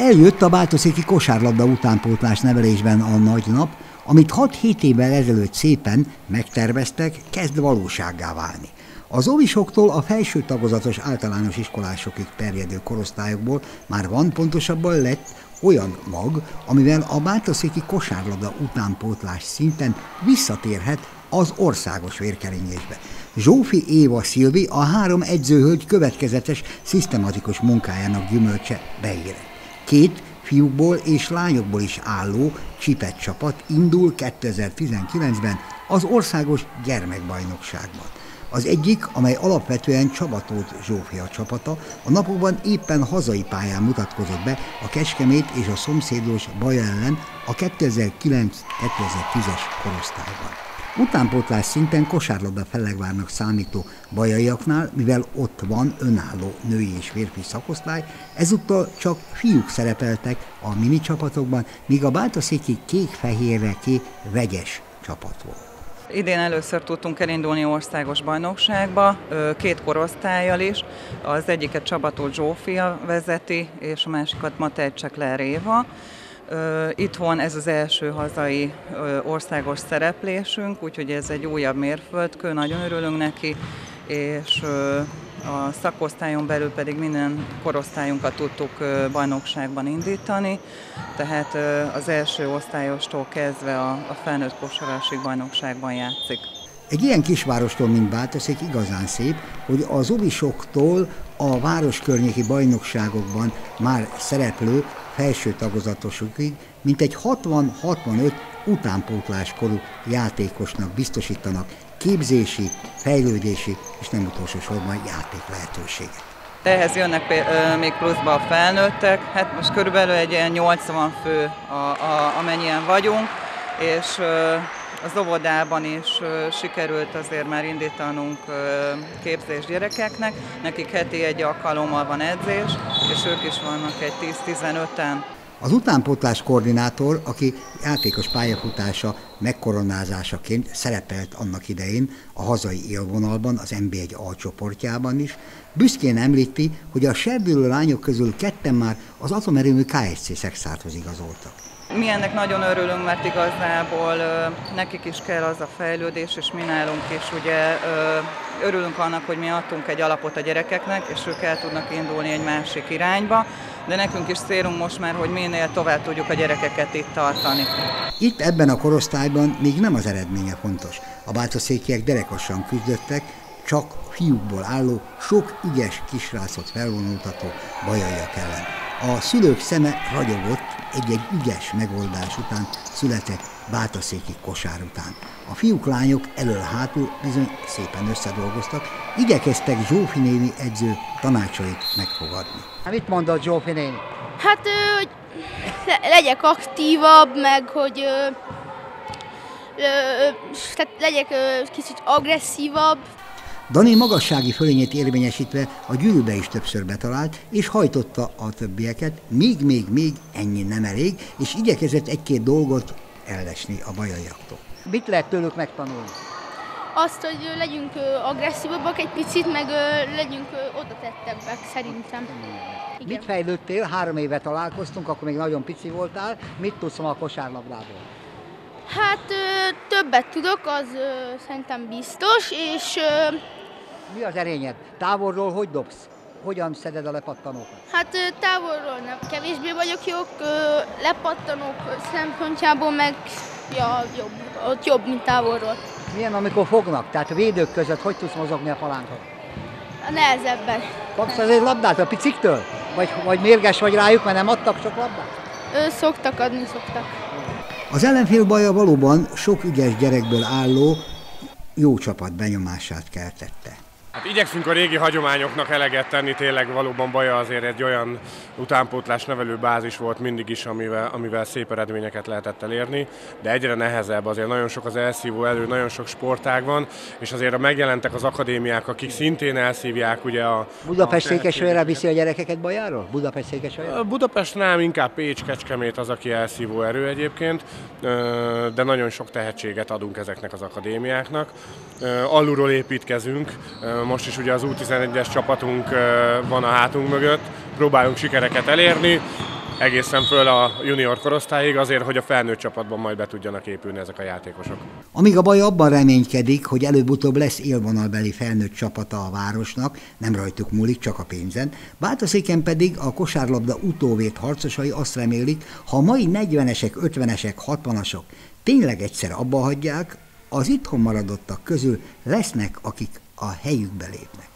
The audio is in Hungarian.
Eljött a Báltoszéki kosárlabda utánpótlás nevelésben a nagy nap, amit 6-7 évvel ezelőtt szépen megterveztek, kezd valósággá válni. Az óvisoktól a felső tagozatos általános iskolásokig terjedő korosztályokból már van pontosabban lett olyan mag, amivel a Báltaszéki kosárlabda utánpótlás szinten visszatérhet az országos vérkeringésbe. Zsófi Éva Szilvi a három edzőhölgy következetes, szisztematikus munkájának gyümölcse beére. Két fiúkból és lányokból is álló csipet csapat indul 2019-ben az országos gyermekbajnokságban. Az egyik, amely alapvetően Csabatót Zsófia csapata, a napokban éppen hazai pályán mutatkozott be a Kecskemét és a szomszédos Baja ellen a 2009-2010-es korosztályban. Utánpótlás szinten kosárlabda fellegvárnak számító bajaiaknál, mivel ott van önálló női és férfi szakosztály, ezúttal csak fiúk szerepeltek a mini csapatokban, míg a Báltaszéki kék-fehérre ké vegyes csapat volt. Idén először tudtunk elindulni országos bajnokságba, két korosztályjal is. Az egyiket Csabató Zsófia vezeti, és a másikat Matej Csekler Éva. Itthon ez az első hazai országos szereplésünk, úgyhogy ez egy újabb mérföldkő, nagyon örülünk neki, és a szakosztályon belül pedig minden korosztályunkat tudtuk bajnokságban indítani, tehát az első osztályostól kezdve a, a felnőtt kosarásig bajnokságban játszik. Egy ilyen kisvárostól, mint Báltaszék, igazán szép, hogy az ovisoktól a város környéki bajnokságokban már szereplő felső tagozatosukig mintegy 60-65 utánpótláskorú játékosnak biztosítanak képzési, fejlődési és nem utolsó sorban játék lehetőséget. Ehhez jönnek még pluszba a felnőttek, hát most körülbelül egy ilyen 80 fő, a, a, amennyien vagyunk, és az óvodában is sikerült azért már indítanunk képzés gyerekeknek, nekik heti egy alkalommal van edzés, és ők is vannak egy 10-15-en. Az utánpótlás koordinátor, aki játékos pályafutása megkoronázásaként szerepelt annak idején a hazai élvonalban, az NB1 A csoportjában is, büszkén említi, hogy a serdülő lányok közül ketten már az atomerőmű KSC szexárthoz igazoltak. Mi ennek nagyon örülünk, mert igazából ö, nekik is kell az a fejlődés, és mi nálunk is ugye ö, örülünk annak, hogy mi adtunk egy alapot a gyerekeknek, és ők el tudnak indulni egy másik irányba, de nekünk is célunk most már, hogy minél tovább tudjuk a gyerekeket itt tartani. Itt ebben a korosztályban még nem az eredménye fontos. A bátorszékiek derekosan küzdöttek, csak fiúkból álló, sok ügyes kisrácot felvonultató bajaiak ellen. A szülők szeme ragyogott egy-egy ügyes megoldás után született bátaszéki kosár után. A fiúk-lányok elől-hátul bizony szépen összedolgoztak, igyekeztek Zsófi néni edző tanácsait megfogadni. Hát mit mondott Zsófi néni? Hát, hogy legyek aktívabb, meg hogy tehát legyek kicsit agresszívabb, Dani magassági fölényét érvényesítve a gyűrűbe is többször betalált, és hajtotta a többieket, még, még, még ennyi nem elég, és igyekezett egy-két dolgot ellesni a bajaiaktól. Mit lehet tőlük megtanulni? Azt, hogy legyünk agresszívabbak egy picit, meg legyünk oda tettebbek szerintem. Igen. Mit fejlődtél? Három éve találkoztunk, akkor még nagyon pici voltál. Mit tudsz a kosárlabdából? Hát többet tudok, az szerintem biztos, és mi az erényed? Távolról hogy dobsz? Hogyan szeded a lepattanókat? Hát távolról nem kevésbé vagyok jobb, lepattanók szempontjából meg ja, jobb, ott jobb, mint távolról. Milyen, amikor fognak? Tehát a védők között hogy tudsz mozogni a palánkon? A nehezebben. Kapsz azért labdát a piciktől? Vagy, vagy mérges vagy rájuk, mert nem adtak sok labdát? Ő, szoktak adni, szoktak. Az ellenfél baja valóban sok ügyes gyerekből álló jó csapat benyomását keltette. Hát igyekszünk a régi hagyományoknak eleget tenni, tényleg valóban Baja azért egy olyan utánpótlás nevelő bázis volt mindig is, amivel, amivel szép eredményeket lehetett elérni, de egyre nehezebb, azért nagyon sok az elszívó elő, nagyon sok sportág van, és azért megjelentek az akadémiák, akik szintén elszívják ugye a... Budapest Székesfehérre viszi a gyerekeket Bajáról? Budapest Székesfehérre? Budapest nem, inkább Pécs, Kecskemét az, aki elszívó erő egyébként, de nagyon sok tehetséget adunk ezeknek az akadémiáknak. Alulról építkezünk, most is ugye az U11-es csapatunk van a hátunk mögött, próbálunk sikereket elérni. egészen föl a junior korosztályig, azért, hogy a felnőtt csapatban majd be tudjanak épülni ezek a játékosok. Amíg a baj abban reménykedik, hogy előbb-utóbb lesz élvonalbeli felnőtt csapata a városnak, nem rajtuk múlik, csak a pénzen, Bátaszéken pedig a kosárlabda utóvét harcosai azt remélik, ha a mai 40-esek, 50-esek, 60-asok tényleg egyszer abba hagyják, az itthon maradottak közül lesznek, akik a helyükbe lépnek.